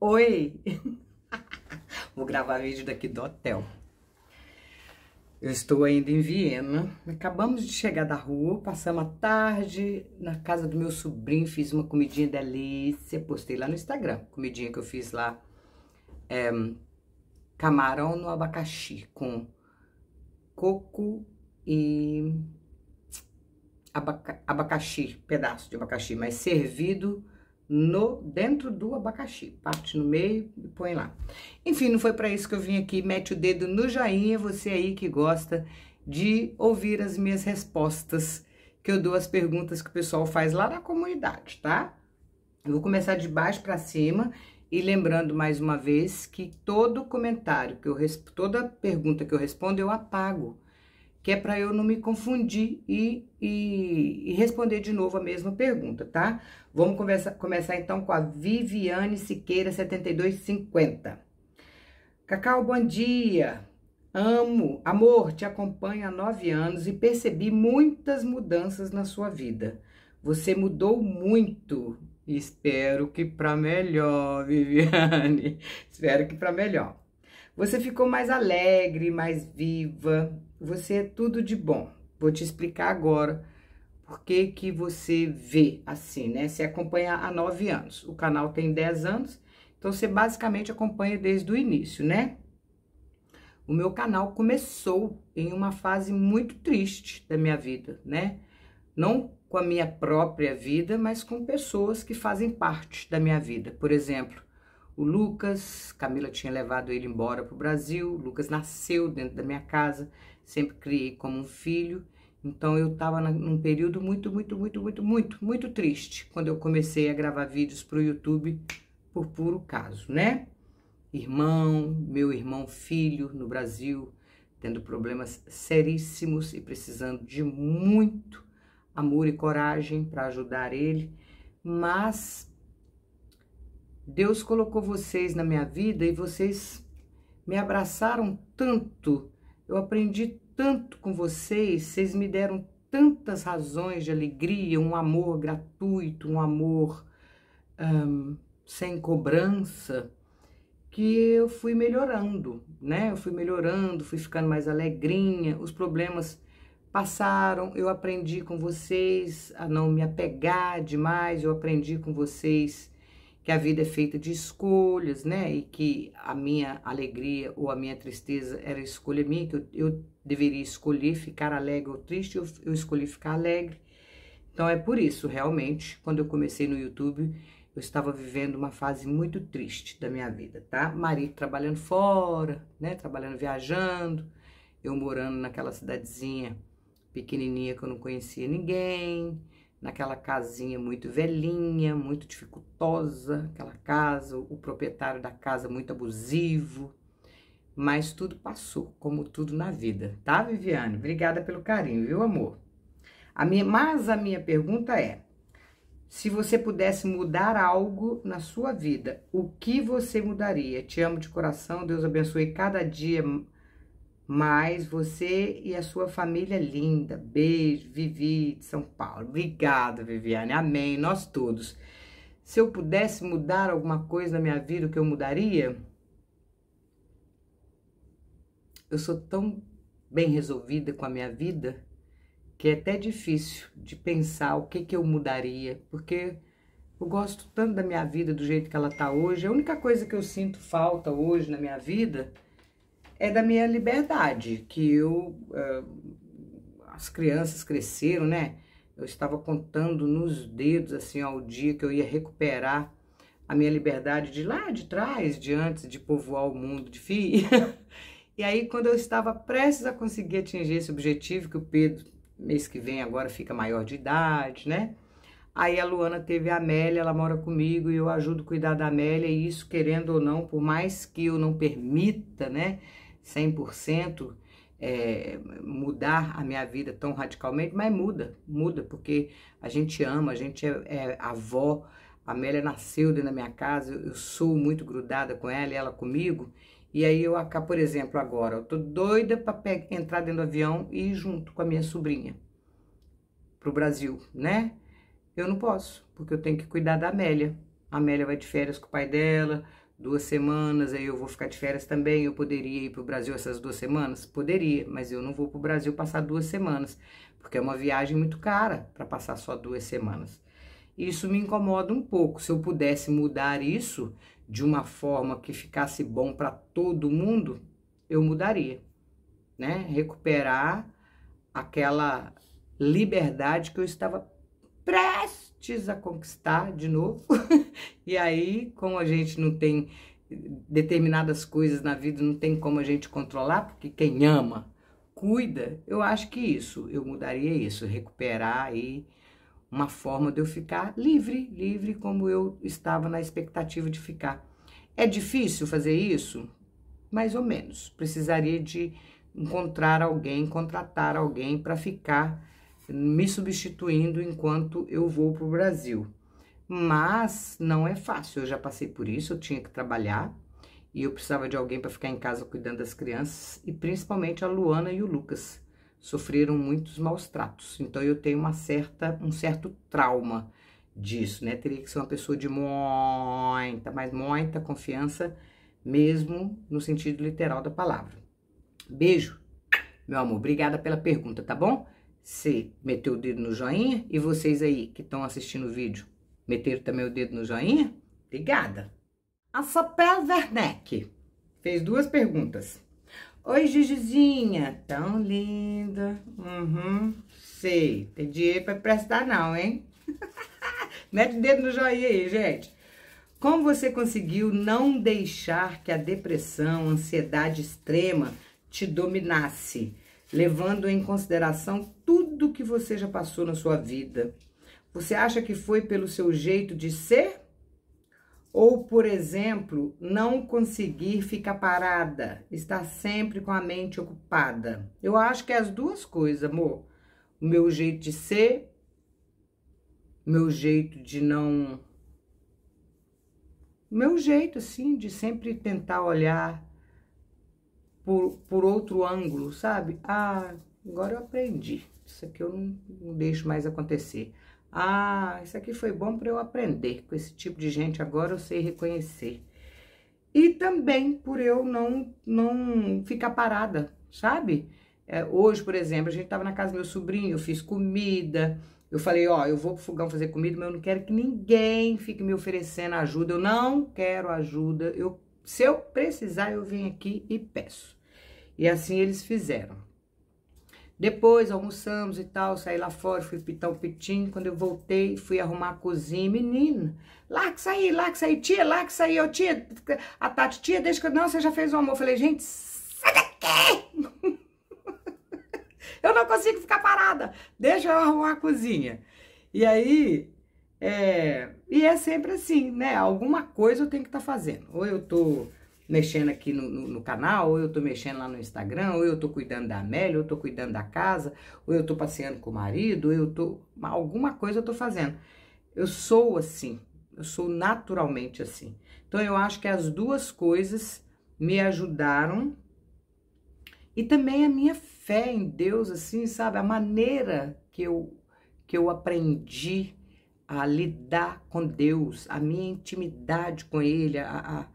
Oi! Vou gravar vídeo daqui do hotel. Eu estou ainda em Viena. Acabamos de chegar da rua, passamos a tarde na casa do meu sobrinho, fiz uma comidinha delícia, postei lá no Instagram. Comidinha que eu fiz lá, é, camarão no abacaxi, com coco e abaca, abacaxi, pedaço de abacaxi, mas servido no dentro do abacaxi. Parte no meio e põe lá. Enfim, não foi para isso que eu vim aqui. Mete o dedo no joinha, você aí que gosta de ouvir as minhas respostas, que eu dou as perguntas que o pessoal faz lá na comunidade, tá? Eu vou começar de baixo para cima e lembrando mais uma vez que todo comentário que eu toda pergunta que eu respondo eu apago que é para eu não me confundir e, e, e, responder de novo a mesma pergunta, tá? Vamos conversa, começar então com a Viviane Siqueira, 7250. Cacau, bom dia! Amo, amor, te acompanho há nove anos e percebi muitas mudanças na sua vida. Você mudou muito. Espero que para melhor, Viviane. Espero que para melhor. Você ficou mais alegre, mais viva. Você é tudo de bom. Vou te explicar agora por que que você vê assim, né? Você acompanha há nove anos. O canal tem dez anos, então você basicamente acompanha desde o início, né? O meu canal começou em uma fase muito triste da minha vida, né? Não com a minha própria vida, mas com pessoas que fazem parte da minha vida. Por exemplo, o Lucas, Camila tinha levado ele embora para o Brasil, o Lucas nasceu dentro da minha casa, sempre criei como um filho, então eu estava num período muito, muito, muito, muito, muito, muito triste quando eu comecei a gravar vídeos para o YouTube por puro caso, né? Irmão, meu irmão filho no Brasil, tendo problemas seríssimos e precisando de muito amor e coragem para ajudar ele, mas Deus colocou vocês na minha vida e vocês me abraçaram tanto, eu aprendi tanto com vocês, vocês me deram tantas razões de alegria, um amor gratuito, um amor um, sem cobrança, que eu fui melhorando, né? Eu fui melhorando, fui ficando mais alegrinha, os problemas passaram, eu aprendi com vocês a não me apegar demais, eu aprendi com vocês que a vida é feita de escolhas, né? E que a minha alegria ou a minha tristeza era escolha minha, que eu, eu deveria escolher ficar alegre ou triste, eu, eu escolhi ficar alegre. Então é por isso, realmente, quando eu comecei no YouTube, eu estava vivendo uma fase muito triste da minha vida, tá? Marido trabalhando fora, né? Trabalhando viajando, eu morando naquela cidadezinha pequenininha que eu não conhecia ninguém naquela casinha muito velhinha, muito dificultosa, aquela casa, o proprietário da casa muito abusivo, mas tudo passou, como tudo na vida, tá, Viviane? Obrigada pelo carinho, viu, amor? A minha, mas a minha pergunta é: se você pudesse mudar algo na sua vida, o que você mudaria? Te amo de coração, Deus abençoe cada dia mas você e a sua família linda. Beijo, Vivi de São Paulo. Obrigada, Viviane. Amém. Nós todos. Se eu pudesse mudar alguma coisa na minha vida, o que eu mudaria? Eu sou tão bem resolvida com a minha vida que é até difícil de pensar o que, que eu mudaria, porque eu gosto tanto da minha vida do jeito que ela tá hoje. A única coisa que eu sinto falta hoje na minha vida é da minha liberdade, que eu, uh, as crianças cresceram, né? Eu estava contando nos dedos, assim, ao dia que eu ia recuperar a minha liberdade de lá de trás, de antes de povoar o mundo de filho. e aí, quando eu estava prestes a conseguir atingir esse objetivo, que o Pedro, mês que vem, agora fica maior de idade, né? Aí a Luana teve a Amélia, ela mora comigo e eu ajudo a cuidar da Amélia, e isso, querendo ou não, por mais que eu não permita, né? 100% é, mudar a minha vida tão radicalmente, mas muda, muda, porque a gente ama, a gente é, é avó, a Amélia nasceu dentro da minha casa, eu sou muito grudada com ela e ela comigo, e aí eu acabo, por exemplo, agora, eu tô doida para entrar dentro do avião e ir junto com a minha sobrinha pro Brasil, né? Eu não posso, porque eu tenho que cuidar da Amélia. A Amélia vai de férias com o pai dela, duas semanas, aí eu vou ficar de férias também. Eu poderia ir para o Brasil essas duas semanas? Poderia, mas eu não vou para o Brasil passar duas semanas, porque é uma viagem muito cara para passar só duas semanas. Isso me incomoda um pouco. Se eu pudesse mudar isso de uma forma que ficasse bom para todo mundo, eu mudaria, né? Recuperar aquela liberdade que eu estava prestes a conquistar de novo. e aí, como a gente não tem determinadas coisas na vida, não tem como a gente controlar, porque quem ama, cuida, eu acho que isso, eu mudaria isso, recuperar aí uma forma de eu ficar livre, livre como eu estava na expectativa de ficar. É difícil fazer isso? Mais ou menos. Precisaria de encontrar alguém, contratar alguém para ficar me substituindo enquanto eu vou para o Brasil. Mas não é fácil, eu já passei por isso, eu tinha que trabalhar e eu precisava de alguém para ficar em casa cuidando das crianças e principalmente a Luana e o Lucas sofreram muitos maus tratos. Então eu tenho uma certa um certo trauma disso, né? Teria que ser uma pessoa de muita, mas muita confiança mesmo no sentido literal da palavra. Beijo, meu amor. Obrigada pela pergunta, tá bom? Você meteu o dedo no joinha e vocês aí que estão assistindo o vídeo, meteram também o dedo no joinha? Obrigada. A Sapel Werneck fez duas perguntas. Oi, Gigizinha, tão linda. Uhum, sei, tem dinheiro pra prestar não, hein? Mete o dedo no joinha aí, gente. Como você conseguiu não deixar que a depressão, ansiedade extrema te dominasse? Levando em consideração tudo que você já passou na sua vida. Você acha que foi pelo seu jeito de ser? Ou, por exemplo, não conseguir ficar parada, estar sempre com a mente ocupada? Eu acho que é as duas coisas, amor. O meu jeito de ser, meu jeito de não. Meu jeito, assim, de sempre tentar olhar por, por outro ângulo, sabe? Ah, agora eu aprendi. Isso aqui eu não, não deixo mais acontecer. Ah, isso aqui foi bom para eu aprender. Com esse tipo de gente agora eu sei reconhecer. E também por eu não, não ficar parada, sabe? É, hoje, por exemplo, a gente tava na casa do meu sobrinho, eu fiz comida. Eu falei, ó, eu vou pro fogão fazer comida, mas eu não quero que ninguém fique me oferecendo ajuda. Eu não quero ajuda. Eu se eu precisar, eu venho aqui e peço. E assim eles fizeram. Depois almoçamos e tal, saí lá fora, fui pitar o pitinho. Quando eu voltei, fui arrumar a cozinha. Menina, lá que saí, lá que saí, tia, lá que saí, eu tia, a Tati, tia, deixa que eu. Não, você já fez o. Eu falei, gente, sai daqui! eu não consigo ficar parada, deixa eu arrumar a cozinha. E aí, é, e é sempre assim, né? Alguma coisa eu tenho que estar tá fazendo. Ou eu tô mexendo aqui no, no, no, canal, ou eu tô mexendo lá no Instagram, ou eu tô cuidando da Amélia, ou eu tô cuidando da casa, ou eu tô passeando com o marido, ou eu tô. Alguma coisa eu tô fazendo. Eu sou assim, eu sou naturalmente assim. Então eu acho que as duas coisas me ajudaram e também a minha fé em Deus, assim, sabe? A maneira que eu, que eu aprendi a lidar com Deus, a minha intimidade com Ele, a, a,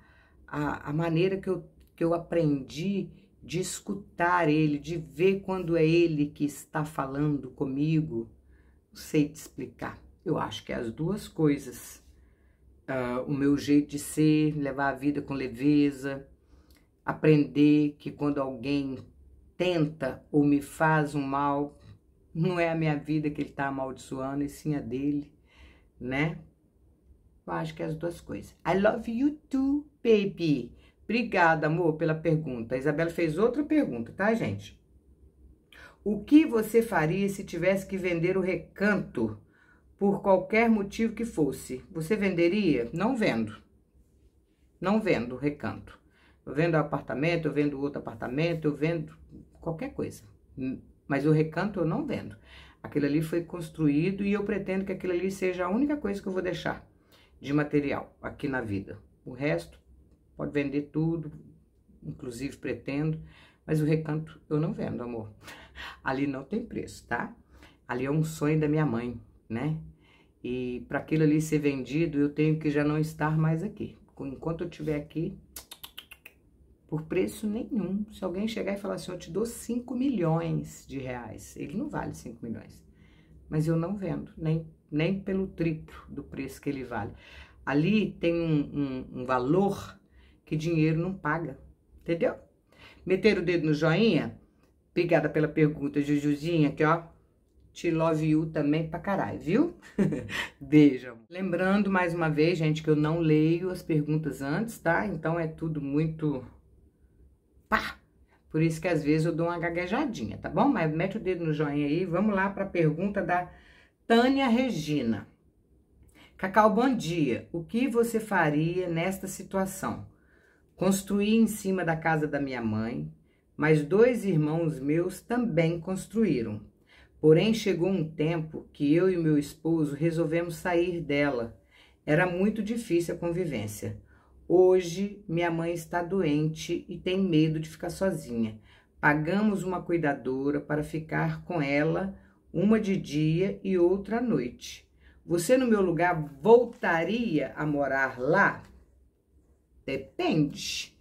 a maneira que eu, que eu aprendi de escutar Ele, de ver quando é Ele que está falando comigo. Não sei te explicar. Eu acho que é as duas coisas. Uh, o meu jeito de ser, levar a vida com leveza, aprender que quando alguém tenta ou me faz um mal, não é a minha vida que ele está amaldiçoando, e sim a dele né? Eu acho que é as duas coisas. I love you too, baby. Obrigada, amor, pela pergunta. A Isabela fez outra pergunta, tá, gente? O que você faria se tivesse que vender o recanto por qualquer motivo que fosse? Você venderia? Não vendo. Não vendo o recanto. Eu vendo apartamento, eu vendo outro apartamento, eu vendo qualquer coisa. Mas o recanto eu não vendo. Aquilo ali foi construído e eu pretendo que aquilo ali seja a única coisa que eu vou deixar de material aqui na vida. O resto pode vender tudo, inclusive pretendo, mas o recanto eu não vendo, amor. Ali não tem preço, tá? Ali é um sonho da minha mãe, né? E para aquilo ali ser vendido, eu tenho que já não estar mais aqui. enquanto eu estiver aqui, por preço nenhum. Se alguém chegar e falar assim, eu te dou 5 milhões de reais, ele não vale 5 milhões. Mas eu não vendo, nem, nem pelo triplo do preço que ele vale. Ali tem um, um, um valor que dinheiro não paga, entendeu? Meter o dedo no joinha? Obrigada pela pergunta, Jujuzinha, aqui ó. Te love you também pra caralho, viu? Beijo. Lembrando mais uma vez, gente, que eu não leio as perguntas antes, tá? Então é tudo muito pá. Por isso que às vezes eu dou uma gaguejadinha, tá bom? Mas mete o dedo no joinha aí. Vamos lá para a pergunta da Tânia Regina. Cacau, bom dia. O que você faria nesta situação? Construí em cima da casa da minha mãe, mas dois irmãos meus também construíram. Porém, chegou um tempo que eu e meu esposo resolvemos sair dela. Era muito difícil a convivência. Hoje, minha mãe está doente e tem medo de ficar sozinha. Pagamos uma cuidadora para ficar com ela, uma de dia e outra à noite. Você, no meu lugar, voltaria a morar lá? Depende.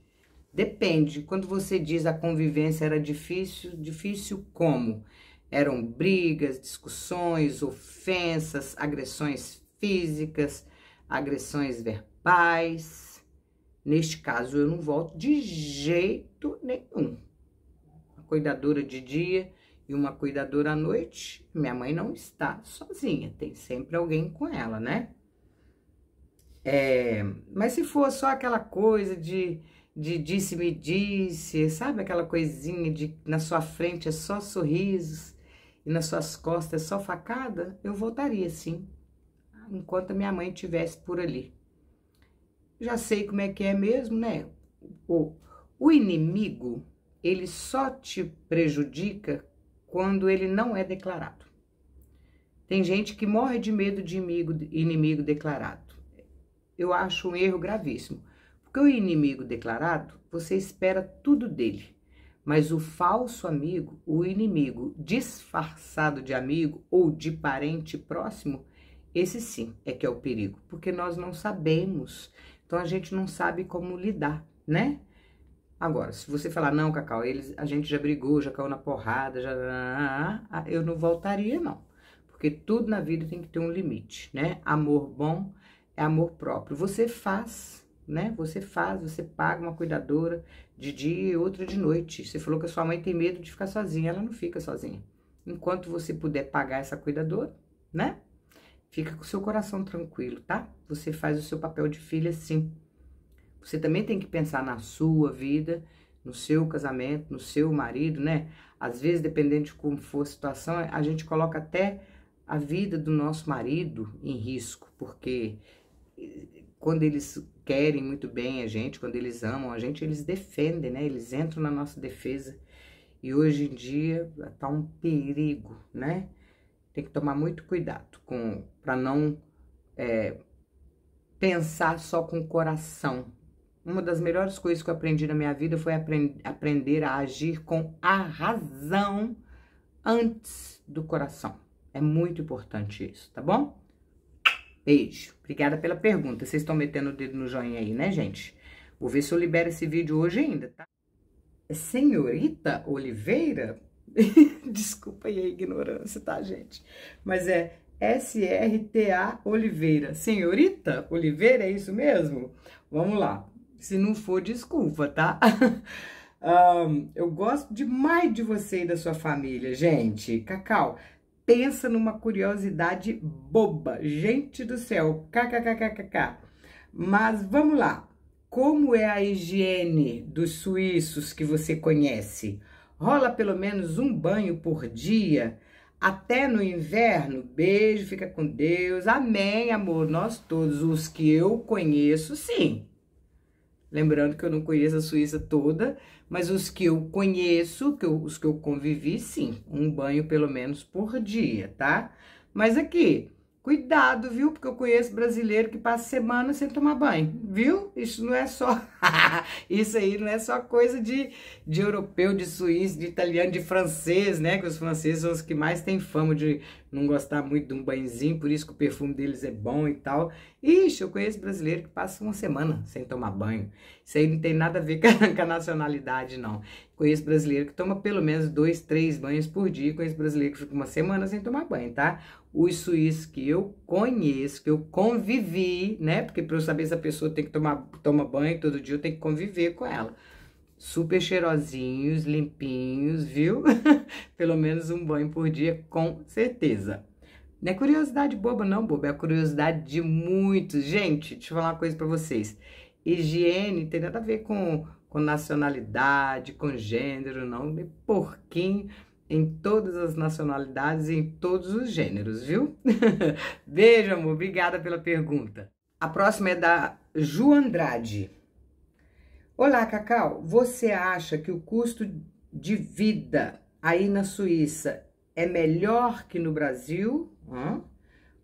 Depende. Quando você diz a convivência era difícil, difícil como? Eram brigas, discussões, ofensas, agressões físicas, agressões verbais Neste caso, eu não volto de jeito nenhum. Uma cuidadora de dia e uma cuidadora à noite, minha mãe não está sozinha, tem sempre alguém com ela, né? É, mas se for só aquela coisa de, de disse-me disse, sabe aquela coisinha de na sua frente é só sorrisos e nas suas costas é só facada, eu voltaria sim, enquanto a minha mãe estivesse por ali já sei como é que é mesmo, né? O, o inimigo, ele só te prejudica quando ele não é declarado. Tem gente que morre de medo de inimigo, inimigo declarado. Eu acho um erro gravíssimo. Porque o inimigo declarado, você espera tudo dele. Mas o falso amigo, o inimigo disfarçado de amigo ou de parente próximo, esse sim é que é o perigo, porque nós não sabemos então a gente não sabe como lidar, né? Agora, se você falar, não, Cacau, eles, a gente já brigou, já caiu na porrada, já. Eu não voltaria, não. Porque tudo na vida tem que ter um limite, né? Amor bom é amor próprio. Você faz, né? Você faz, você paga uma cuidadora de dia e outra de noite. Você falou que a sua mãe tem medo de ficar sozinha, ela não fica sozinha. Enquanto você puder pagar essa cuidadora, né? Fica com o seu coração tranquilo, tá? Você faz o seu papel de filha sim. Você também tem que pensar na sua vida, no seu casamento, no seu marido, né? Às vezes, dependendo de como for a situação, a gente coloca até a vida do nosso marido em risco, porque eh, quando eles querem muito bem a gente, quando eles amam a gente, eles defendem, né? Eles entram na nossa defesa. E hoje em dia tá um perigo, né? tem que tomar muito cuidado com para não é, pensar só com o coração. Uma das melhores coisas que eu aprendi na minha vida foi aprend aprender a agir com a razão antes do coração. É muito importante isso, tá bom? Beijo. Obrigada pela pergunta. Vocês estão metendo o dedo no joinha aí, né, gente? Vou ver se eu libero esse vídeo hoje ainda, tá? Senhorita Oliveira Desculpa aí a ignorância, tá, gente? Mas é S-R-T-A Oliveira. Senhorita Oliveira, é isso mesmo? Vamos lá. Se não for, desculpa, tá? um, eu gosto demais de você e da sua família, gente. Cacau, pensa numa curiosidade boba. Gente do céu, kkkkkk. Mas vamos lá. Como é a higiene dos suíços que você conhece? rola pelo menos um banho por dia, até no inverno. Beijo, fica com Deus. Amém, amor. Nós todos, os que eu conheço, sim. Lembrando que eu não conheço a Suíça toda, mas os que eu conheço, que eu, os que eu convivi, sim. Um banho pelo menos por dia, tá? Mas aqui, Cuidado, viu? Porque eu conheço brasileiro que passa semana sem tomar banho, viu? Isso não é só. Isso aí não é só coisa de, de europeu, de suíço, de italiano, de francês, né? Que os franceses são os que mais têm fama de não gostar muito de um banhozinho, por isso que o perfume deles é bom e tal. Ixi, eu conheço brasileiro que passa uma semana sem tomar banho. Isso aí não tem nada a ver com a nacionalidade, não. Conheço brasileiro que toma pelo menos dois, três banhos por dia. Conheço brasileiro que fica uma semana sem tomar banho, tá? Os suíços que eu conheço, que eu convivi, né? Porque para eu saber se a pessoa tem que tomar toma banho todo dia, eu tenho que conviver com ela super cheirosinhos, limpinhos, viu? Pelo menos um banho por dia, com certeza. Não é curiosidade boba, não, boba. É curiosidade de muitos. Gente, deixa eu falar uma coisa para vocês. Higiene tem nada a ver com, com nacionalidade, com gênero, não. É porquinho em todas as nacionalidades e em todos os gêneros, viu? Beijo, amor. Obrigada pela pergunta. A próxima é da Ju Andrade. Olá, Cacau. Você acha que o custo de vida aí na Suíça é melhor que no Brasil? Hã?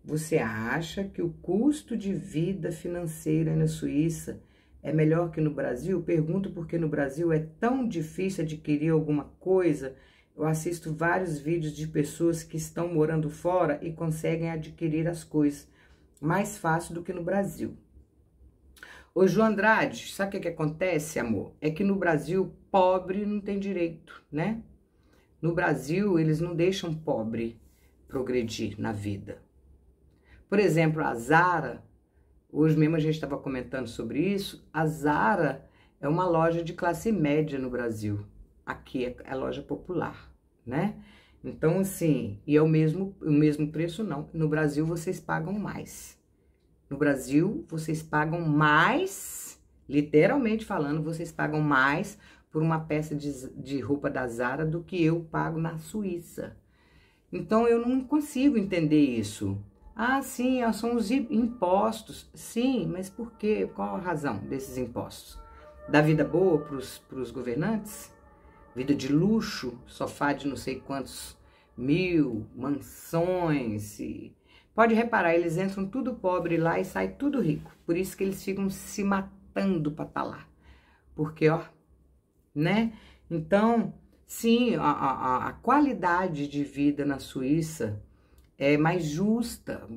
Você acha que o custo de vida financeira na Suíça é melhor que no Brasil? Pergunto porque no Brasil é tão difícil adquirir alguma coisa. Eu assisto vários vídeos de pessoas que estão morando fora e conseguem adquirir as coisas mais fácil do que no Brasil. Ô, João Andrade, sabe o que, que acontece, amor? É que no Brasil, pobre não tem direito, né? No Brasil, eles não deixam pobre progredir na vida. Por exemplo, a Zara, hoje mesmo a gente estava comentando sobre isso, a Zara é uma loja de classe média no Brasil. Aqui é, é loja popular, né? Então, assim, e é o mesmo, o mesmo preço, não. No Brasil, vocês pagam mais. No Brasil, vocês pagam mais, literalmente falando, vocês pagam mais por uma peça de, de roupa da Zara do que eu pago na Suíça. Então eu não consigo entender isso. Ah, sim, são os impostos. Sim, mas por quê? Qual a razão desses impostos? Da vida boa para os governantes? Vida de luxo, sofá de não sei quantos mil, mansões e Pode reparar, eles entram tudo pobre lá e sai tudo rico. Por isso que eles ficam se matando para estar tá lá. Porque, ó, né? Então, sim, a, a, a qualidade de vida na Suíça é mais justa.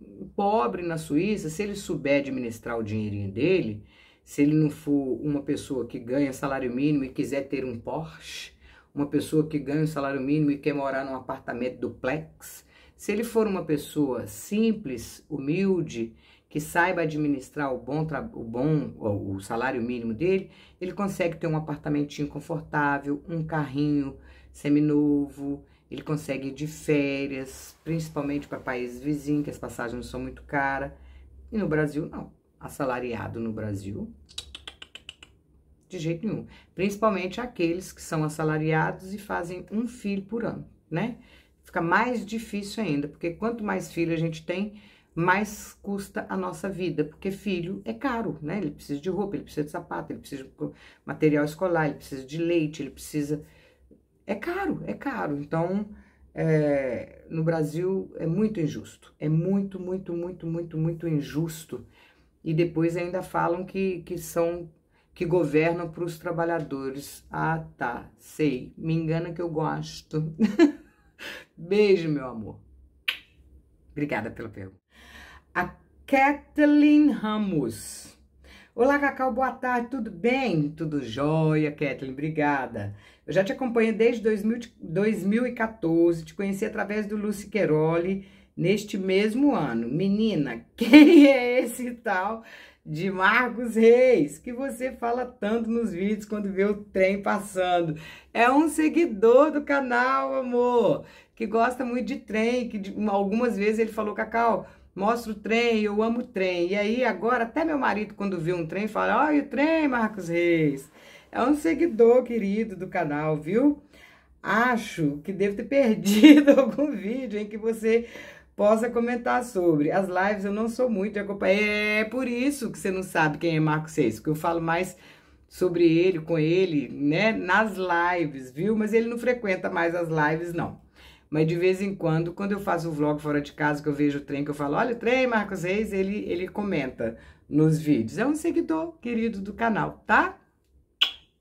O pobre na Suíça, se ele souber administrar o dinheirinho dele, se ele não for uma pessoa que ganha salário mínimo e quiser ter um Porsche, uma pessoa que ganha um salário mínimo e quer morar num apartamento duplex, se ele for uma pessoa simples, humilde, que saiba administrar o bom, o bom o salário mínimo dele, ele consegue ter um apartamentinho confortável, um carrinho seminovo, ele consegue ir de férias, principalmente para países vizinhos, que as passagens não são muito caras. E no Brasil, não. Assalariado no Brasil, de jeito nenhum. Principalmente aqueles que são assalariados e fazem um filho por ano, né? fica mais difícil ainda, porque quanto mais filho a gente tem, mais custa a nossa vida, porque filho é caro, né? Ele precisa de roupa, ele precisa de sapato, ele precisa de material escolar, ele precisa de leite, ele precisa. É caro, é caro. Então, é, no Brasil é muito injusto. É muito, muito, muito, muito, muito injusto. E depois ainda falam que, que são que governam para os trabalhadores. Ah, tá, sei. Me engana que eu gosto. Beijo, meu amor. Obrigada pela pergunta. A Kathleen Ramos. Olá, Cacau, boa tarde, tudo bem? Tudo jóia, Kathleen, obrigada. Eu já te acompanho desde 2000, 2014, te conheci através do Lucy Queroli neste mesmo ano. Menina, quem é esse tal de Marcos Reis, que você fala tanto nos vídeos quando vê o trem passando? É um seguidor do canal, amor que gosta muito de trem, que algumas vezes ele falou, Cacau, mostra o trem, eu amo o trem. E aí agora até meu marido quando vê um trem fala, olha o trem, Marcos Reis. É um seguidor querido do canal, viu? Acho que devo ter perdido algum vídeo em que você possa comentar sobre. As lives eu não sou muito de acompanhar. É por isso que você não sabe quem é Marcos Reis, porque eu falo mais sobre ele, com ele, né, nas lives, viu? Mas ele não frequenta mais as lives, não. Mas de vez em quando, quando eu faço o vlog fora de casa, que eu vejo o trem, que eu falo, olha o trem, Marcos Reis, ele, ele comenta nos vídeos. É um seguidor querido do canal, tá?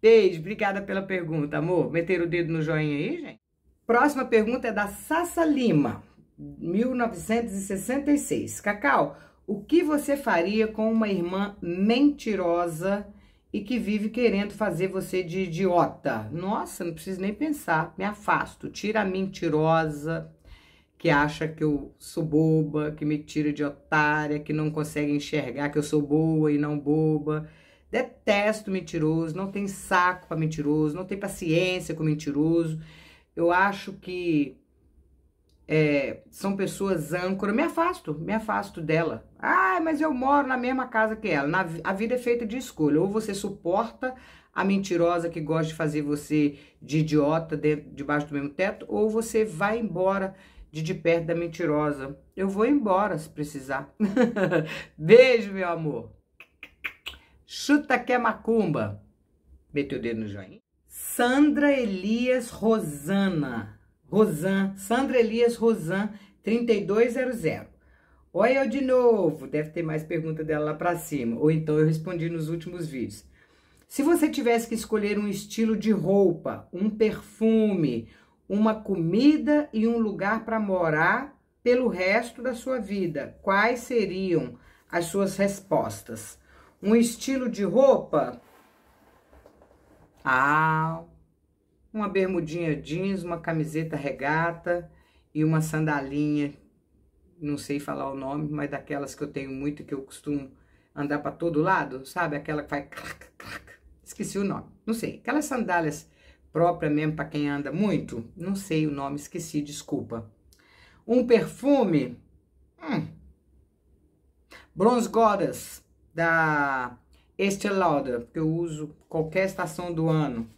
Beijo, obrigada pela pergunta, amor. Meter o dedo no joinha aí, gente? Próxima pergunta é da Sassa Lima, 1966. Cacau, o que você faria com uma irmã mentirosa e que vive querendo fazer você de idiota? Nossa, não preciso nem pensar. Me afasto. Tira a mentirosa que acha que eu sou boba, que me tira de otária, que não consegue enxergar que eu sou boa e não boba. Detesto mentiroso, não tem saco para mentiroso, não tem paciência com mentiroso. Eu acho que é, são pessoas âncora. Me afasto, me afasto dela. Ah, mas eu moro na mesma casa que ela. Na, a vida é feita de escolha. Ou você suporta a mentirosa que gosta de fazer você de idiota de, debaixo do mesmo teto, ou você vai embora de de perto da mentirosa. Eu vou embora se precisar. Beijo, meu amor. Chuta que é macumba. Meteu o dedo no joinha. Sandra Elias Rosana. Rosan, Sandra Elias Rosan, 3200. Oi, eu de novo. Deve ter mais pergunta dela lá pra cima. Ou então eu respondi nos últimos vídeos. Se você tivesse que escolher um estilo de roupa, um perfume, uma comida e um lugar para morar pelo resto da sua vida, quais seriam as suas respostas? Um estilo de roupa? Ah, uma bermudinha jeans, uma camiseta regata e uma sandalinha, não sei falar o nome, mas daquelas que eu tenho muito que eu costumo andar para todo lado, sabe? Aquela que faz clac, clac. Esqueci o nome, não sei. Aquelas sandálias próprias mesmo para quem anda muito, não sei o nome, esqueci, desculpa. Um perfume, hum, Bronze Goddess, da Estée Lauder, que eu uso qualquer estação do ano.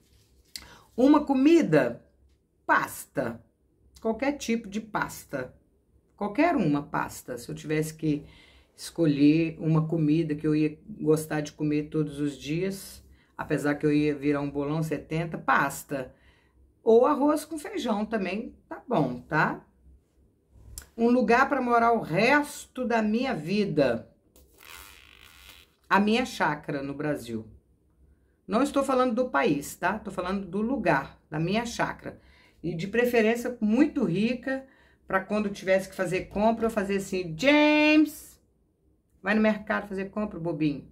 Uma comida, pasta. Qualquer tipo de pasta. Qualquer uma pasta. Se eu tivesse que escolher uma comida que eu ia gostar de comer todos os dias, apesar que eu ia virar um bolão 70, pasta. Ou arroz com feijão também, tá bom, tá? Um lugar para morar o resto da minha vida. A minha chácara no Brasil. Não estou falando do país, tá? Estou falando do lugar, da minha chácara. E de preferência muito rica, para quando tivesse que fazer compra, eu fazer assim, James, vai no mercado fazer compra, bobinho.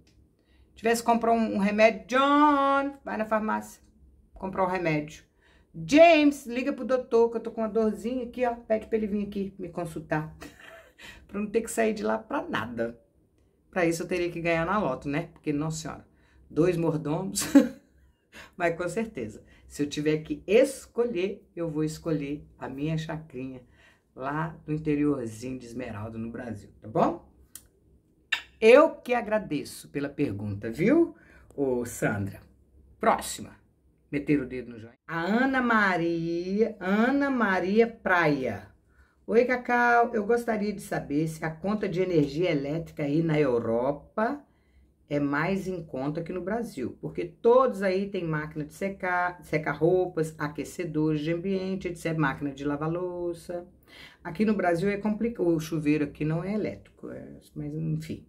Tivesse que comprar um, um remédio, John, vai na farmácia comprar um remédio. James, liga pro doutor que eu tô com uma dorzinha aqui, ó, pede pra ele vir aqui me consultar. pra não ter que sair de lá pra nada. Pra isso eu teria que ganhar na loto, né? Porque, nossa senhora, dois mordomos, mas com certeza, se eu tiver que escolher, eu vou escolher a minha chacrinha lá no interiorzinho de Esmeralda, no Brasil, tá bom? Eu que agradeço pela pergunta, viu, ô Sandra? Próxima. Meter o dedo no joinha. A Ana Maria, Ana Maria Praia. Oi, Cacau, eu gostaria de saber se a conta de energia elétrica aí na Europa é mais em conta que no Brasil, porque todos aí têm máquina de secar, secar roupas, aquecedores de ambiente, etc, máquina de lavar louça. Aqui no Brasil é complicado, o chuveiro aqui não é elétrico, é, mas enfim.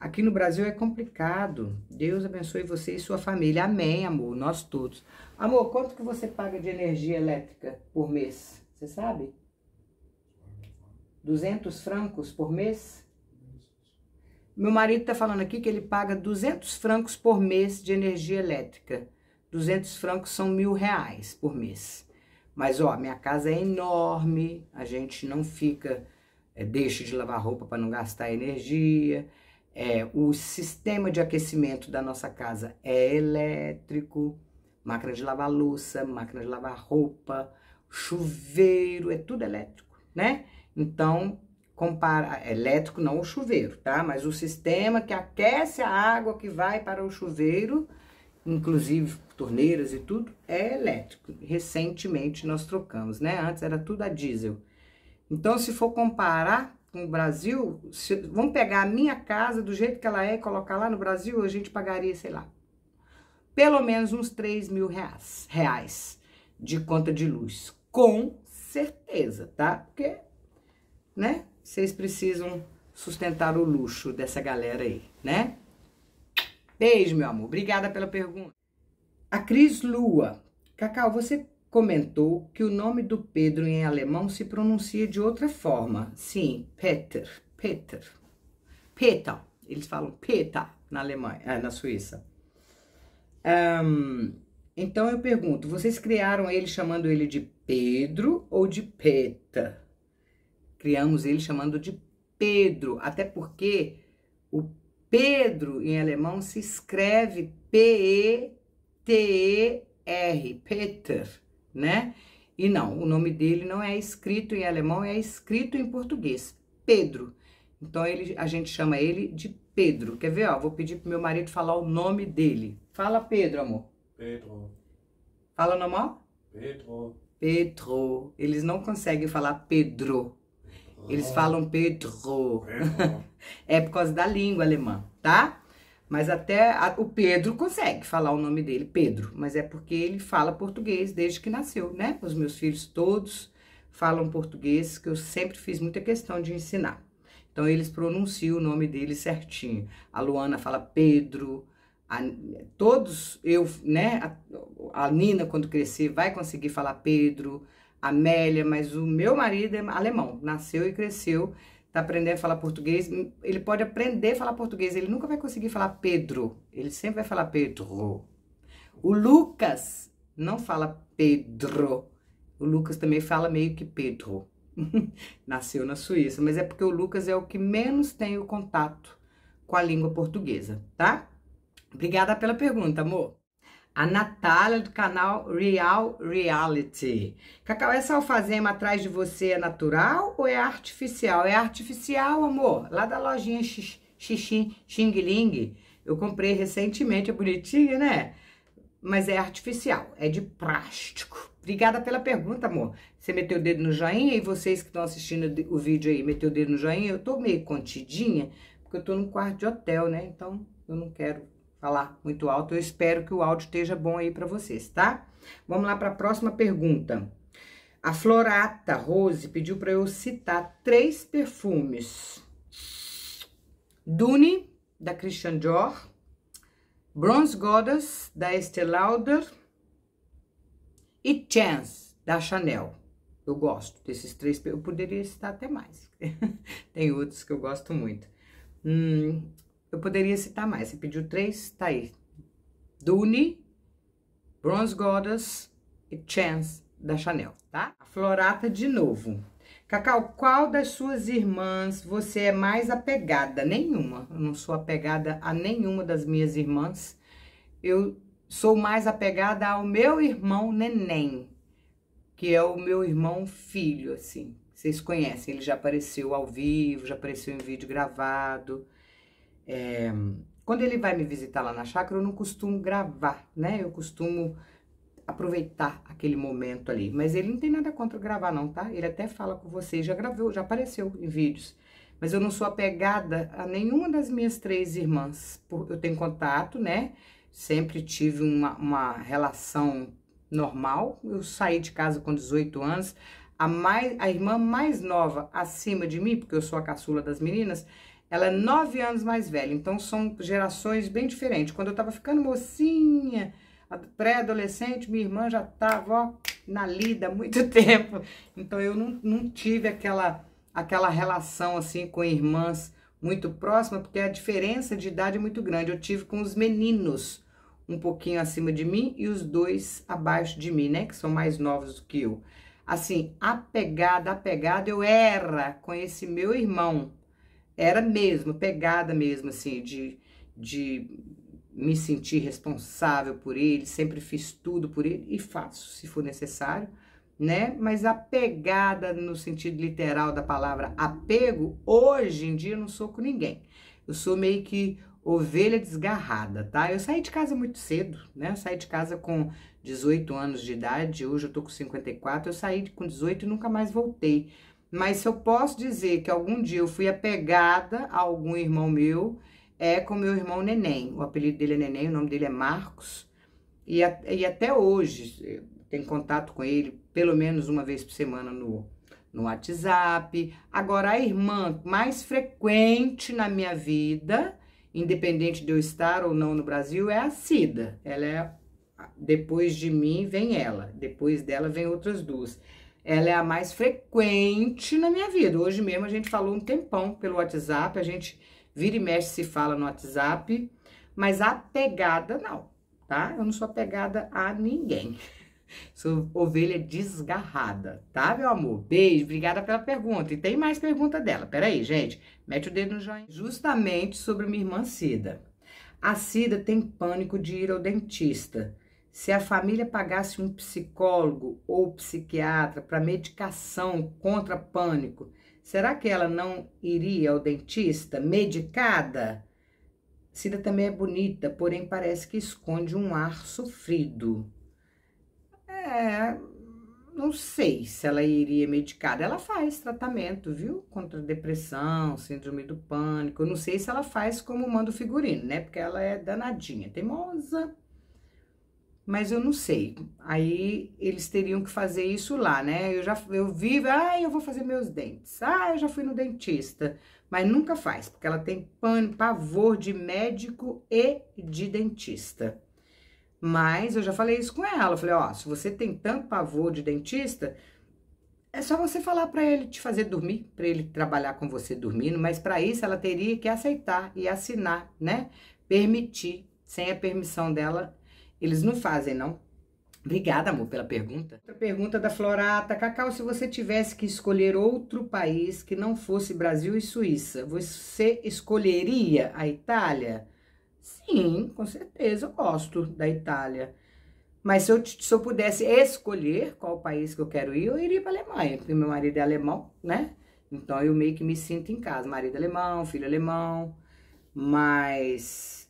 Aqui no Brasil é complicado. Deus abençoe você e sua família. Amém, amor, nós todos. Amor, quanto que você paga de energia elétrica por mês? Você sabe? 200 francos por mês? Meu marido está falando aqui que ele paga 200 francos por mês de energia elétrica. 200 francos são mil reais por mês. Mas, ó, minha casa é enorme, a gente não fica, é, deixa de lavar roupa para não gastar energia. É, o sistema de aquecimento da nossa casa é elétrico, máquina de lavar louça, máquina de lavar roupa, chuveiro, é tudo elétrico, né? Então, compara elétrico não o chuveiro, tá? Mas o sistema que aquece a água que vai para o chuveiro, inclusive torneiras e tudo, é elétrico. Recentemente nós trocamos, né? Antes era tudo a diesel. Então, se for comparar com o Brasil, se, vamos pegar a minha casa do jeito que ela é e colocar lá no Brasil, a gente pagaria, sei lá, pelo menos uns 3 mil reais, reais de conta de luz. Com certeza, tá? Porque, né? Vocês precisam sustentar o luxo dessa galera aí, né? Beijo, meu amor. Obrigada pela pergunta. A Cris Lua. Cacau, você comentou que o nome do Pedro em alemão se pronuncia de outra forma. Sim, Peter, Peter, Peter. Eles falam Peter na Alemanha, é, na Suíça. Um, então eu pergunto, vocês criaram ele chamando ele de Pedro ou de Peter? Criamos ele chamando de Pedro, até porque o Pedro em alemão se escreve P-E-T-E-R, Peter, né? E não, o nome dele não é escrito em alemão, é escrito em português, Pedro. Então ele, a gente chama ele de Pedro. Quer ver? Ó, vou pedir pro meu marido falar o nome dele. Fala Pedro, amor. Pedro. Fala normal? Pedro. Pedro. Eles não conseguem falar Pedro. Eles falam Pedro. Pedro. É por causa da língua alemã, tá? Mas até a- o Pedro consegue falar o nome dele, Pedro. Mas é porque ele fala português desde que nasceu, né? Os meus filhos todos falam português, que eu sempre fiz muita questão de ensinar. Então eles pronunciam o nome dele certinho. A Luana fala Pedro. a- todos, eu, né? A, a Nina, quando crescer, vai conseguir falar Pedro. A Amélia, mas o meu marido é alemão. Nasceu e cresceu tá aprendendo a falar português, ele pode aprender a falar português, ele nunca vai conseguir falar Pedro, ele sempre vai falar Pedro. O Lucas não fala Pedro, o Lucas também fala meio que Pedro. Nasceu na Suíça, mas é porque o Lucas é o que menos tem o contato com a língua portuguesa, tá? Obrigada pela pergunta, amor. A Natália do canal Real Reality. Cacau, essa alfazema atrás de você é natural ou é artificial? É artificial, amor. Lá da lojinha Xi- Xixi Xing Ling. Eu comprei recentemente, é bonitinha, né? Mas é artificial, é de plástico. Obrigada pela pergunta, amor. Você meteu o dedo no joinha e vocês que estão assistindo o vídeo aí, meteu o dedo no joinha. Eu tô meio contidinha, porque eu tô num quarto de hotel, né? Então eu não quero falar muito alto. Eu espero que o áudio esteja bom aí para vocês, tá? Vamos lá para a próxima pergunta. A Florata Rose pediu para eu citar três perfumes: Dune da Christian Dior, Bronze Goddess da Estée Lauder e Chance da Chanel. Eu gosto desses três. Eu poderia citar até mais. Tem outros que eu gosto muito. Hum, eu poderia citar mais. Você pediu três, tá aí. Dune, Bronze Goddess e Chance da Chanel, tá? A Florata de novo. Cacau, qual das suas irmãs você é mais apegada? Nenhuma. Eu não sou apegada a nenhuma das minhas irmãs. Eu sou mais apegada ao meu irmão Neném, que é o meu irmão filho, assim. Vocês conhecem, ele já apareceu ao vivo, já apareceu em vídeo gravado. É, quando ele vai me visitar lá na chácara, eu não costumo gravar, né? Eu costumo aproveitar aquele momento ali. Mas ele não tem nada contra gravar, não, tá? Ele até fala com vocês, já gravou, já apareceu em vídeos. Mas eu não sou apegada a nenhuma das minhas três irmãs. Eu tenho contato, né? Sempre tive uma, uma relação normal. Eu saí de casa com 18 anos. A, mais, a irmã mais nova acima de mim, porque eu sou a caçula das meninas, ela é nove anos mais velha. Então são gerações bem diferentes. Quando eu tava ficando mocinha, pré-adolescente, minha irmã já tava ó, na lida há muito tempo. Então eu não, não tive aquela, aquela relação assim com irmãs muito próxima, porque a diferença de idade é muito grande. Eu tive com os meninos um pouquinho acima de mim e os dois abaixo de mim, né? Que são mais novos do que eu. Assim, apegada, apegada eu era com esse meu irmão. Era mesmo, pegada mesmo, assim, de, de me sentir responsável por ele, sempre fiz tudo por ele e faço, se for necessário, né? Mas apegada no sentido literal da palavra apego, hoje em dia eu não sou com ninguém. Eu sou meio que ovelha desgarrada, tá? Eu saí de casa muito cedo, né? Eu saí de casa com 18 anos de idade, hoje eu tô com 54, eu saí com 18 e nunca mais voltei. Mas se eu posso dizer que algum dia eu fui apegada a algum irmão meu, é com meu irmão Neném. O apelido dele é Neném, o nome dele é Marcos. E, a- e até hoje tenho contato com ele pelo menos uma vez por semana no, no WhatsApp. Agora, a irmã mais frequente na minha vida, independente de eu estar ou não no Brasil, é a Cida. Ela é Depois de mim vem ela, depois dela vem outras duas. Ela é a mais frequente na minha vida. Hoje mesmo a gente falou um tempão pelo WhatsApp, a gente vira e mexe se fala no WhatsApp, mas a pegada não, tá? Eu não sou apegada a ninguém. Sou ovelha desgarrada, tá, meu amor? Beijo, obrigada pela pergunta. E tem mais pergunta dela. Peraí, gente, mete o dedo no joinha. Justamente sobre minha irmã Cida. A Cida tem pânico de ir ao dentista. Se a família pagasse um psicólogo ou psiquiatra para medicação contra pânico, será que ela não iria ao dentista medicada? Cida também é bonita, porém parece que esconde um ar sofrido. É, não sei se ela iria medicada. Ela faz tratamento, viu? Contra depressão, síndrome do pânico. Não sei se ela faz como manda o figurino, né? Porque ela é danadinha, teimosa mas eu não sei. Aí eles teriam que fazer isso lá, né? Eu já eu vivo, ah, eu vou fazer meus dentes. Ah, eu já fui no dentista, mas nunca faz, porque ela tem pavor de médico e de dentista. Mas eu já falei isso com ela, eu falei, ó, se você tem tanto pavor de dentista, é só você falar para ele te fazer dormir, para ele trabalhar com você dormindo, mas para isso ela teria que aceitar e assinar, né? Permitir, sem a permissão dela, eles não fazem, não. Obrigada, amor, pela pergunta. Outra pergunta da Florata. Cacau, se você tivesse que escolher outro país que não fosse Brasil e Suíça, você escolheria a Itália? Sim, com certeza, eu gosto da Itália. Mas se eu, se eu pudesse escolher qual país que eu quero ir, eu iria para Alemanha, porque meu marido é alemão, né? Então eu meio que me sinto em casa. Marido alemão, filho alemão. Mas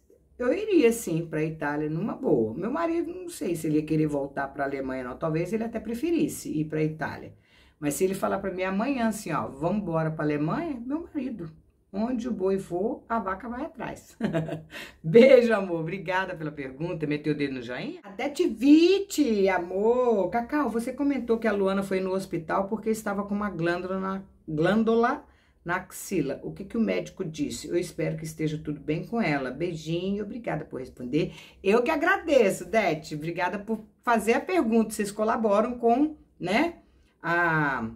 eu iria sim para a Itália numa boa. Meu marido, não sei se ele ia querer voltar para a Alemanha, não. Talvez ele até preferisse ir para a Itália. Mas se ele falar para mim amanhã assim, ó, vamos embora para a Alemanha, meu marido, onde o boi for, a vaca vai atrás. Beijo, amor. Obrigada pela pergunta. Meteu o dedo no joinha? Até te vite, amor. Cacau, você comentou que a Luana foi no hospital porque estava com uma glândula na glândula na axila. O que, que o médico disse? Eu espero que esteja tudo bem com ela. Beijinho, obrigada por responder. Eu que agradeço, Dete. Obrigada por fazer a pergunta. Vocês colaboram com, né, a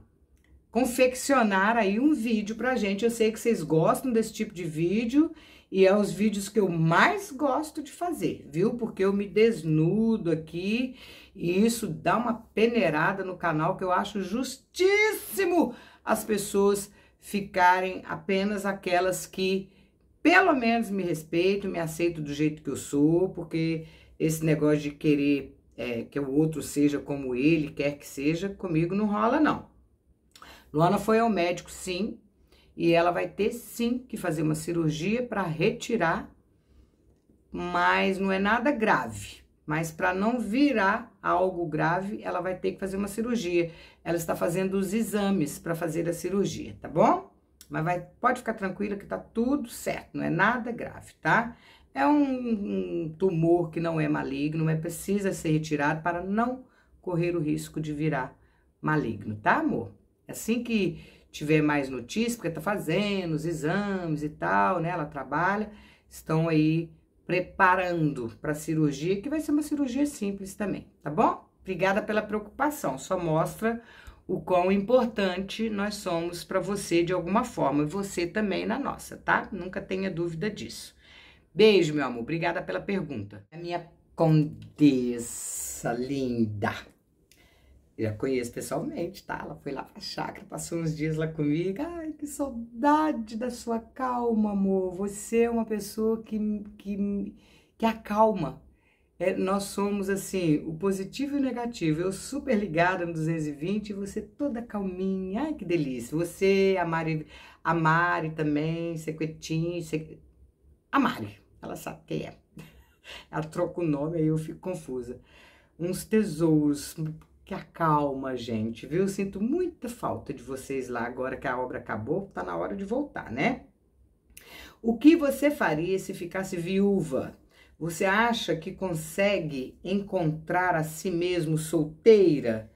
confeccionar aí um vídeo pra gente. Eu sei que vocês gostam desse tipo de vídeo e é os vídeos que eu mais gosto de fazer, viu? Porque eu me desnudo aqui e isso dá uma peneirada no canal que eu acho justíssimo as pessoas ficarem apenas aquelas que pelo menos me respeitam, me aceitam do jeito que eu sou, porque esse negócio de querer é, que o outro seja como ele quer que seja, comigo não rola, não. Luana foi ao médico, sim, e ela vai ter sim que fazer uma cirurgia para retirar, mas não é nada grave. Mas para não virar algo grave, ela vai ter que fazer uma cirurgia. Ela está fazendo os exames para fazer a cirurgia, tá bom? Mas vai, pode ficar tranquila que tá tudo certo, não é nada grave, tá? É um, um tumor que não é maligno, mas precisa ser retirado para não correr o risco de virar maligno, tá, amor? Assim que tiver mais notícias, porque tá fazendo os exames e tal, né? Ela trabalha, estão aí preparando para a cirurgia, que vai ser uma cirurgia simples também, tá bom? Obrigada pela preocupação, só mostra o quão importante nós somos para você de alguma forma, e você também na nossa, tá? Nunca tenha dúvida disso. Beijo, meu amor, obrigada pela pergunta. A minha condessa linda. Eu a conheço pessoalmente, tá? Ela foi lá pra chácara, passou uns dias lá comigo. Ai, que saudade da sua calma, amor. Você é uma pessoa que, que, que acalma. É, nós somos assim, o positivo e o negativo. Eu super ligada no 220 e você toda calminha. Ai, que delícia. Você, a Mari, a Mari também, Sequetinho, Sequ... a Mari, ela sabe quem é. Ela troca o nome, aí eu fico confusa. Uns tesouros que acalma a gente, viu? Sinto muita falta de vocês lá agora que a obra acabou, tá na hora de voltar, né? O que você faria se ficasse viúva? Você acha que consegue encontrar a si mesmo solteira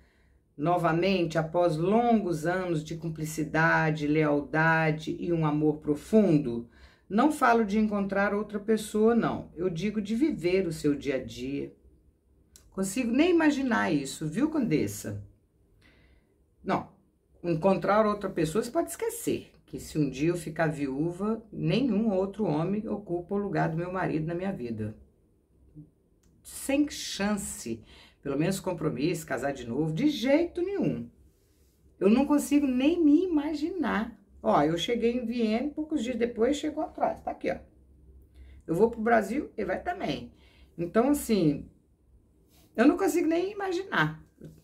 novamente após longos anos de cumplicidade, lealdade e um amor profundo? Não falo de encontrar outra pessoa, não. Eu digo de viver o seu dia a dia Consigo nem imaginar isso, viu, Condessa? Não, encontrar outra pessoa, você pode esquecer que se um dia eu ficar viúva, nenhum outro homem ocupa o lugar do meu marido na minha vida. Sem chance, pelo menos compromisso, casar de novo, de jeito nenhum. Eu não consigo nem me imaginar. Ó, eu cheguei em Viena, poucos dias depois chegou atrás, tá aqui, ó. Eu vou pro Brasil, ele vai também. Então, assim, eu não consigo nem imaginar.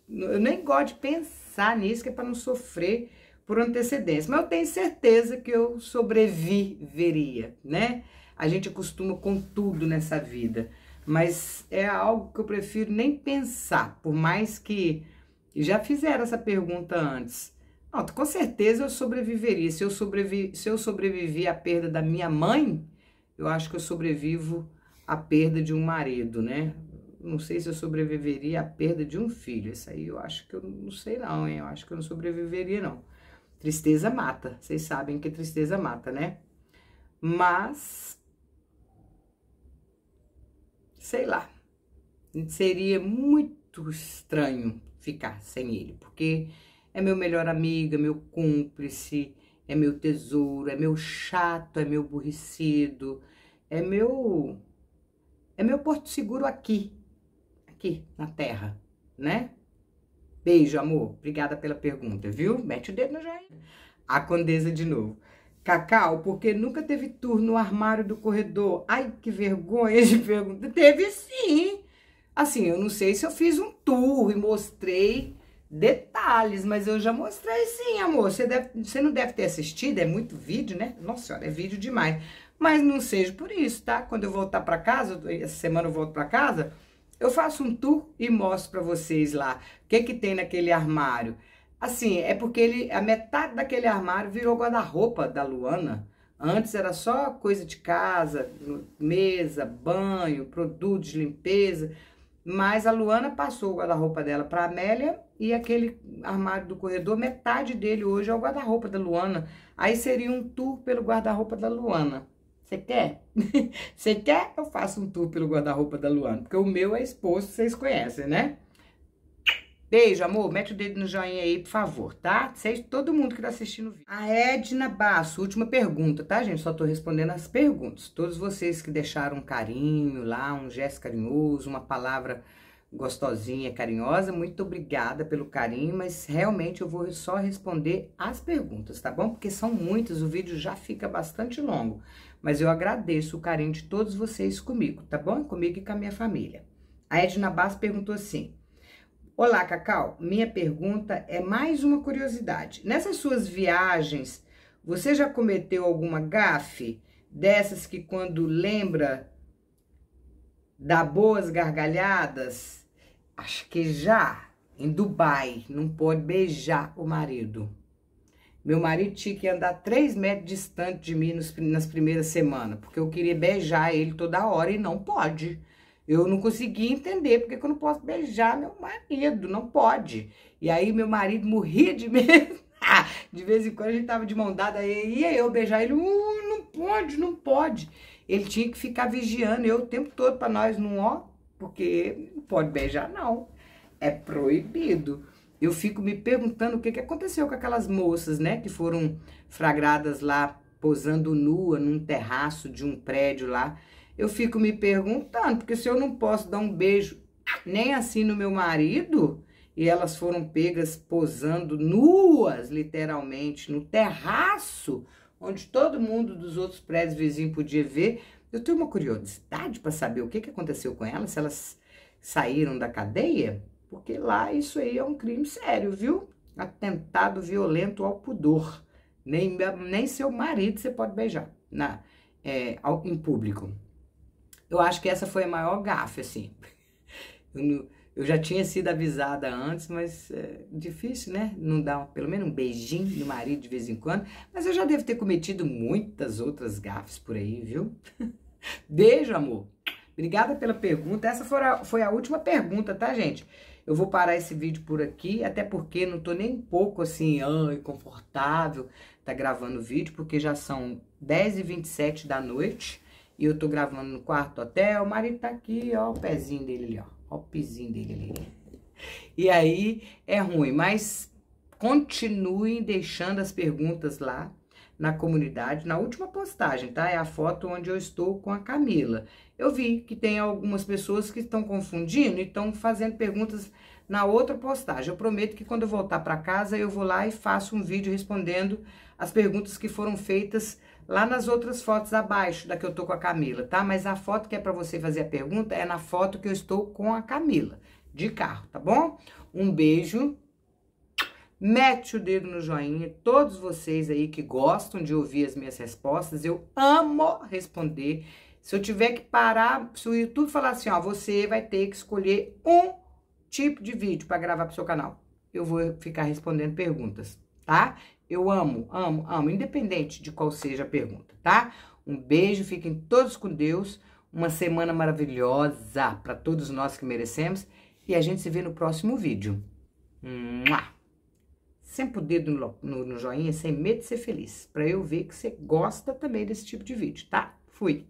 Eu nem gosto de pensar nisso, que é para não sofrer por antecedência. Mas eu tenho certeza que eu sobreviveria, né? A gente acostuma com tudo nessa vida. Mas é algo que eu prefiro nem pensar, por mais que já fizeram essa pergunta antes. Não, com certeza eu sobreviveria. Se eu, sobrevi se eu sobrevivi à perda da minha mãe, eu acho que eu sobrevivo à perda de um marido, né? Não sei se eu sobreviveria à perda de um filho. Isso aí eu acho que eu não sei não, hein? Eu acho que eu não sobreviveria, não. Tristeza mata. Vocês sabem que tristeza mata, né? Mas... Sei lá. Seria muito estranho ficar sem ele. Porque é meu melhor amigo, é meu cúmplice, é meu tesouro, é meu chato, é meu aborrecido, é meu... É meu porto seguro aqui, aqui na Terra, né? Beijo, amor. Obrigada pela pergunta, viu? Mete o dedo no joinha. A Condesa de novo. Cacau, porque nunca teve tour no armário do corredor. Ai, que vergonha de pergunta. Teve sim. Assim, eu não sei se eu fiz um tour e mostrei detalhes, mas eu já mostrei sim, amor. Você, deve, você não deve ter assistido, é muito vídeo, né? Nossa senhora, é vídeo demais. Mas não seja por isso, tá? Quando eu voltar para casa, essa semana eu volto para casa, eu faço um tour e mostro para vocês lá o que que tem naquele armário. Assim, é porque ele, a metade daquele armário virou guarda-roupa da Luana. Antes era só coisa de casa, mesa, banho, produtos de limpeza. Mas a Luana passou o guarda-roupa dela para Amélia e aquele armário do corredor, metade dele hoje é o guarda-roupa da Luana. Aí seria um tour pelo guarda-roupa da Luana. Você quer? Você quer? Eu faço um tour pelo guarda-roupa da Luana, porque o meu é exposto, vocês conhecem, né? Beijo, amor. Mete o dedo no joinha aí, por favor, tá? Vocês, todo mundo que tá assistindo o vídeo. A Edna Basso, última pergunta, tá, gente? Só tô respondendo as perguntas. Todos vocês que deixaram um carinho lá, um gesto carinhoso, uma palavra gostosinha, carinhosa, muito obrigada pelo carinho, mas realmente eu vou só responder as perguntas, tá bom? Porque são muitas, o vídeo já fica bastante longo. Mas eu agradeço o carinho de todos vocês comigo, tá bom? Comigo e com a minha família. A Edna Bass perguntou assim: Olá, Cacau. Minha pergunta é mais uma curiosidade. Nessas suas viagens, você já cometeu alguma gafe dessas que quando lembra dá boas gargalhadas? Acho que já. Em Dubai, não pode beijar o marido. Meu marido tinha que andar três metros distante de mim nos, nas primeiras semanas, porque eu queria beijar ele toda hora e não pode. Eu não conseguia entender porque eu não posso beijar meu marido, não pode. E aí meu marido morria de medo. de vez em quando a gente tava de mão dada, aí ia eu beijar ele, uh, não pode, não pode. Ele tinha que ficar vigiando eu o tempo todo para nós não, ó, porque não pode beijar não. É proibido eu fico me perguntando o que, que aconteceu com aquelas moças, né, que foram flagradas lá posando nua num terraço de um prédio lá. Eu fico me perguntando, porque se eu não posso dar um beijo nem assim no meu marido, e elas foram pegas posando nuas, literalmente, no terraço, onde todo mundo dos outros prédios vizinhos podia ver. Eu tenho uma curiosidade para saber o que, que aconteceu com elas, se elas saíram da cadeia. Porque lá isso aí é um crime sério, viu? Atentado violento ao pudor. Nem, nem seu marido você pode beijar na, é, ao, em público. Eu acho que essa foi a maior gafe, assim. Eu, eu já tinha sido avisada antes, mas é difícil, né? Não dar pelo menos um beijinho no marido de vez em quando. Mas eu já devo ter cometido muitas outras gafes por aí, viu? Beijo, amor. Obrigada pela pergunta. Essa foi a, foi a última pergunta, tá, gente? Eu vou parar esse vídeo por aqui, até porque não tô nem um pouco assim, ai, confortável tá gravando o vídeo, porque já são 10 e 27 da noite E eu tô gravando no quarto hotel, o marido tá aqui, ó, o pezinho dele ali, ó. Ó o pezinho dele ali. E aí é ruim, mas continuem deixando as perguntas lá na comunidade, na última postagem, tá? É a foto onde eu estou com a Camila. Eu vi que tem algumas pessoas que estão confundindo e estão fazendo perguntas na outra postagem. Eu prometo que quando eu voltar para casa, eu vou lá e faço um vídeo respondendo as perguntas que foram feitas lá nas outras fotos abaixo da que eu tô com a Camila, tá? Mas a foto que é para você fazer a pergunta é na foto que eu estou com a Camila, de carro, tá bom? Um beijo Mete o dedo no joinha, todos vocês aí que gostam de ouvir as minhas respostas, eu amo responder. Se eu tiver que parar, se o YouTube falar assim, ó, você vai ter que escolher um tipo de vídeo para gravar pro seu canal, eu vou ficar respondendo perguntas, tá? Eu amo, amo, amo, independente de qual seja a pergunta, tá? Um beijo, fiquem todos com Deus, uma semana maravilhosa para todos nós que merecemos e a gente se vê no próximo vídeo. Mua! Sempre o dedo no, no, no joinha, sem medo de ser feliz, para eu ver que você gosta também desse tipo de vídeo, tá? Fui!